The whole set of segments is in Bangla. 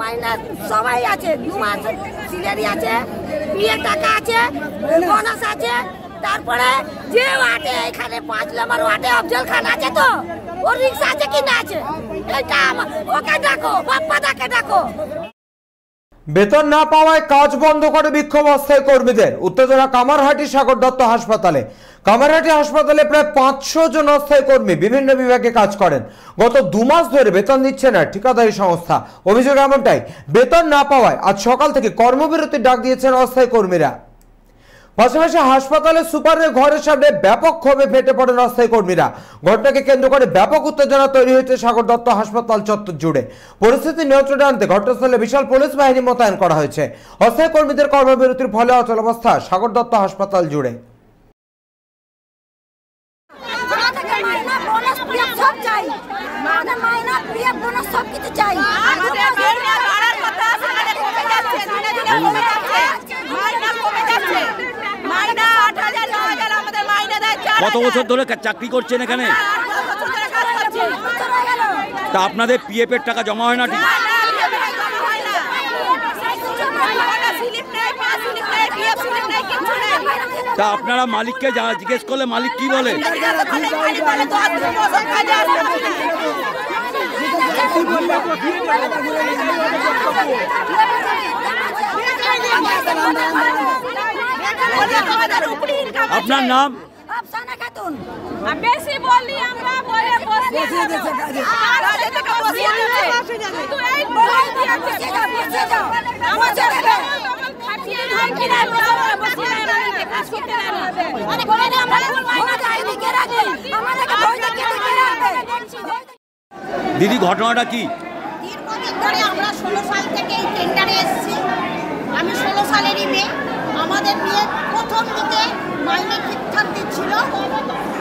মাইনে সবাই আছে, দু মাস সিলারি আছে বিয়ের টাকা আছে বোনাস আছে। তারপরে যে ওয়াটে এখানে পাঁচ নম্বর ওয়াটে আফজল খান আছে তো, ওর রিক্সা আছে কি না আছে? এটা আমার- ওকে ডাকো বাপ্পা দাকে ডাকো। বেতন না পাওয়ায় কাজ বন্ধ করে বিক্ষোভ অস্থায়ী কর্মীদের। উত্তেজনা কামারহাটি সাগর দত্ত হাসপাতালে। কামারহাটি হাসপাতালে প্রায় পাঁচশো জন অস্থায়ী কর্মী বিভিন্ন বিভাগে কাজ করেন। গত দু মাস ধরে বেতন দিচ্ছে না ঠিকাদারি সংস্থা। অভিযোগ এমনটাই, বেতন না পাওয়ায় আজ সকাল থেকে কর্মবিরতির ডাক দিয়েছেন অস্থায়ী কর্মীরা। পাশাপাশি হাসপাতালের সুপারের ঘরের সামনে ব্যাপক ক্ষোভে ফেটে পড়েন অস্থায়ী কর্মীরা। ঘটনাকে কেন্দ্র করে ব্যাপক উত্তেজনা তৈরি হয়েছে সাগর দত্ত হাসপাতাল চত্বর জুড়ে। পরিস্থিতি নিয়ন্ত্রণে আনতে ঘটনাস্থলে বিশাল পুলিশ বাহিনী মোতায়েন করা হয়েছে। অস্থায়ী কর্মীদের কর্মবিরতির ফলে অচল অবস্থা সাগর দত্ত হাসপাতাল জুড়ে। সব কিছু চাই আমাদের মাইনা বাড়ার কথা সেখানে কমে যাচ্ছে দিনে দিনে কমে যাচ্ছে মাইনা কমে যাচ্ছে মাইনা আট হাজার ন হাজার আমাদের মাইনা দেয় চার কত বছর ধরে চাকরি করছেন এখানে? তা আপনাদের পিএফ এর টাকা জমা হয় না ঠিক? তা আপনারা মালিককে যা জিজ্ঞেস করলে মালিক কি বলে? আপনার নাম? আফসানা খাতুন বেশি বললি আমরা বলে বসিয়ে দেবো আর আগে বসিয়ে দেবে কিন্তু এই বলে দিয়েছে বসিয়ে যাও, আমাদের খাটিয়ে ধান কিনে বসিয়ে আমাদেরকে কাজ করতে দেয় না অনেক আমরা মাইনা চাইনি কে রাখবে আমাদেরকে ভয় দেখিয়ে কে রাখবে দিদি ঘটনাটা কি দীর্ঘদিন ধরে আমরা ষোলো সাল থেকে এই টেন্ডারে এসেছি আমি ষোলো সালেরই মেয়ে আমাদের মেয়ে প্রথম দিকে মাইনে ঠিকঠাক দিচ্ছিল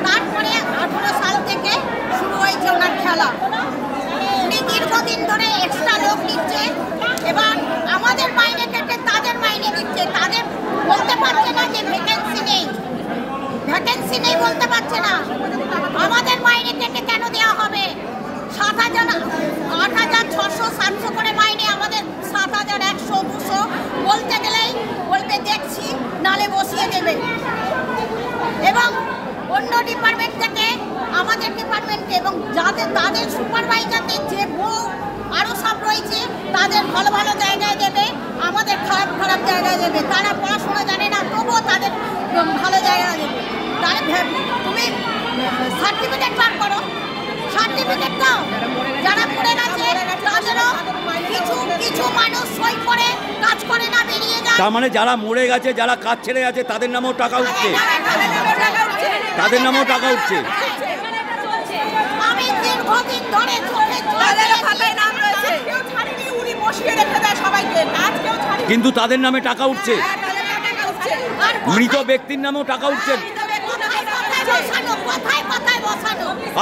তারপরে আঠেরো সাল থেকে শুরু হয়েছে ওনার খেলা উনি দীর্ঘদিন ধরে এক্সট্রা লোক নিচ্ছে এবার আমাদের মাইনে কেটে তাদের মাইনে দিচ্ছে তাদের বলতে পারছে না যে ভ্যাকেন্সি নেই ভ্যাকেন্সি নেই বলতে পারছে না। আমাদের মাইনে কেটে কেন দেওয়া হবে? সাত হাজার, আট হাজার ছশো, সাতশো করে মাইনে আমাদের, সাত হাজার একশো, দুশো। বলতে গেলেই বলবে দেখছি, নালে বসিয়ে দেবে। এবং অন্য ডিপার্টমেন্ট থেকে আমাদের ডিপার্টমেন্টে এবং যাদের, তাদের সুপারভাইজারদের যে বউ আরও সব রয়েছে, তাদের ভালো ভালো জায়গায় দেবে, আমাদের খারাপ খারাপ জায়গায় দেবে। তারা পড়াশোনা জানে না, তবুও তাদের ভালো জায়গায় দেবে। তুমি সার্টিফিকেট বার করো সার্টিফিকেট দাও যারা পড়ে গেছে তাদেরও কিছু কিছু মানুষ সই করে কাজ করে না বেরিয়ে যায় তার মানে যারা মরে গেছে যারা কাজ ছেড়ে গেছে তাদের নামেও টাকা উঠছে তাদের নামেও টাকা উঠছে আমি দীর্ঘদিন ধরে কিন্তু তাদের নামে টাকা উঠছে মৃত ব্যক্তির নামেও টাকা উঠছে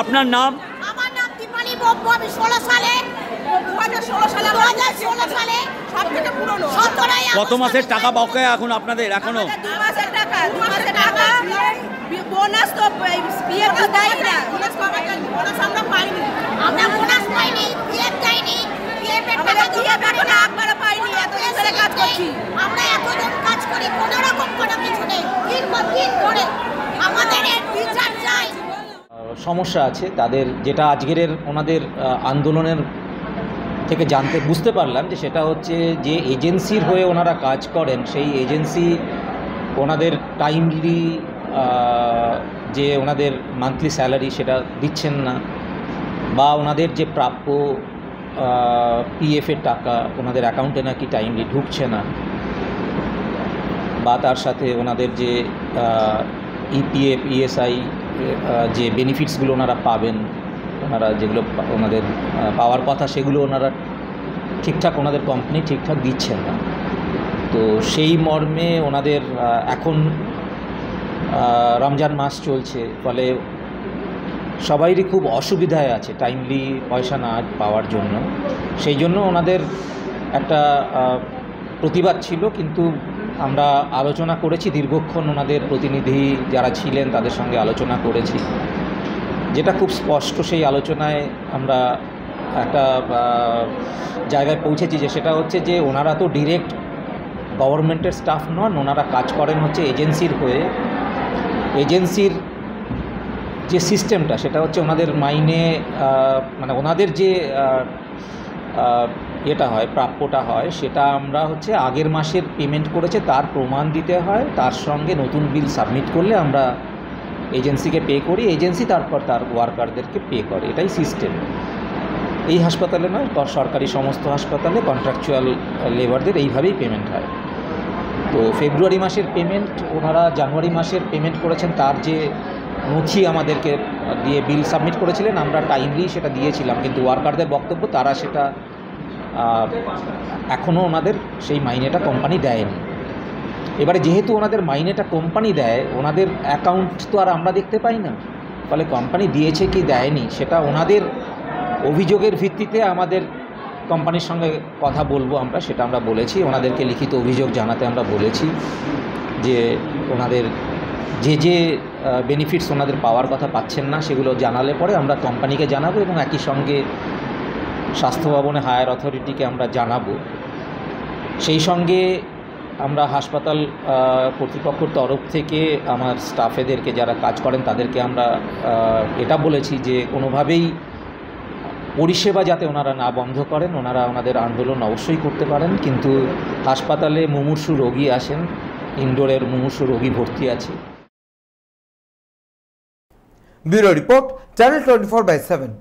আপনার নাম? আমার নাম দীপালি বব্বু আমি ষোলো সালে দু হাজার ষোলো সালে দু হাজার ষোলো সালে সব থেকে পুরনো। সতেরোই কত মাসের টাকা বকেয়া এখন আপনাদের এখনও? দু মাসের টাকা দু মাসের টাকা বোনাস তো বিয়ে তো দেয় না। বোনাস আমরা পাইনি আমরা বোনাস পাইনি পিএফ যাইনি পিএফ এর টাকা আমাদের দিতে PF পারি এখনও না একবারও পাইনি, এতদিন ধরে কাজ করছি। আমরা এতদিন কাজ করি কোনো রকম কোনো কিছু নেই। দিন দিন ধরে আমাদের সমস্যা আছে। তাদের যেটা আজকের ওনাদের আন্দোলনের থেকে জানতে, বুঝতে পারলাম যে সেটা হচ্ছে যে এজেন্সির হয়ে ওনারা কাজ করেন, সেই এজেন্সি ওনাদের টাইমলি যে ওনাদের মান্থলি স্যালারি সেটা দিচ্ছেন না, বা ওনাদের যে প্রাপ্য পিএফের টাকা ওনাদের অ্যাকাউন্টে নাকি টাইমলি ঢুকছে না, বা তার সাথে ওনাদের যে ইপিএফ ইএসআই যে বেনিফিটসগুলো ওনারা পাবেন, ওনারা যেগুলো ওনাদের পাওয়ার কথা সেগুলো ওনারা ঠিকঠাক ওনাদের কোম্পানি ঠিকঠাক দিচ্ছেন না। তো সেই মর্মে ওনাদের এখন রমজান মাস চলছে, ফলে সবাইরই খুব অসুবিধায় আছে টাইমলি পয়সা না পাওয়ার জন্য। সেই জন্য ওনাদের একটা প্রতিবাদ ছিল, কিন্তু আমরা আলোচনা করেছি, দীর্ঘক্ষণ ওনাদের প্রতিনিধি যারা ছিলেন তাদের সঙ্গে আলোচনা করেছি। যেটা খুব স্পষ্ট সেই আলোচনায় আমরা একটা জায়গায় পৌঁছেছি যে সেটা হচ্ছে যে ওনারা তো ডিরেক্ট গভর্নমেন্টের স্টাফ নন, ওনারা কাজ করেন হচ্ছে এজেন্সির হয়ে। এজেন্সির যে সিস্টেমটা সেটা হচ্ছে ওনাদের মাইনে মানে ওনাদের যে এটা হয়, প্রাপ্যটা হয়, সেটা আমরা হচ্ছে আগের মাসের পেমেন্ট করেছে, তার প্রমাণ দিতে হয়, তার সঙ্গে নতুন বিল সাবমিট করলে আমরা এজেন্সিকে পে করি এজেন্সি তারপর তার ওয়ার্কারদেরকে পে করে, এটাই সিস্টেম এই হাসপাতালে নয় সরকারি সমস্ত হাসপাতালে কন্ট্রাকচুয়াল লেবারদের এইভাবেই পেমেন্ট হয়। তো ফেব্রুয়ারি মাসের পেমেন্ট ওনারা জানুয়ারি মাসের পেমেন্ট করেছেন, তার যে নথি আমাদেরকে দিয়ে বিল সাবমিট করেছিলেন, আমরা টাইমলি সেটা দিয়েছিলাম, কিন্তু ওয়ার্কারদের বক্তব্য, তারা সেটা এখনও ওনাদের সেই মাইনেটা কোম্পানি দেয়নি। এবারে যেহেতু ওনাদের মাইনেটা কোম্পানি দেয়, ওনাদের অ্যাকাউন্ট তো আর আমরা দেখতে পাই না। ফলে কোম্পানি দিয়েছে কি দেয়নি, সেটা ওনাদের অভিযোগের ভিত্তিতে আমাদের কোম্পানির সঙ্গে কথা বলব আমরা, সেটা আমরা বলেছি। ওনাদেরকে লিখিত অভিযোগ জানাতে আমরা বলেছি যে ওনাদের যে যে বেনিফিটস ওনাদের পাওয়ার কথা পাচ্ছেন না, সেগুলো জানালে পরে আমরা কোম্পানিকে জানাব এবং একই সঙ্গে স্বাস্থ্য ভবনে হায়ার অথরিটিকে আমরা জানাব। সেই সঙ্গে আমরা হাসপাতাল কর্তৃপক্ষের তরফ থেকে আমার স্টাফেদেরকে যারা কাজ করেন তাদেরকে আমরা এটা বলেছি যে কোনোভাবেই পরিষেবা যাতে ওনারা না বন্ধ করেন, ওনারা ওনাদের আন্দোলন অবশ্যই করতে পারেন। কিন্তু হাসপাতালে মুমূর্ষু রোগী আসেন, ইনডোরের মুমূর্ষু রোগী ভর্তি আছে। Bureau report, channel twenty four by seven.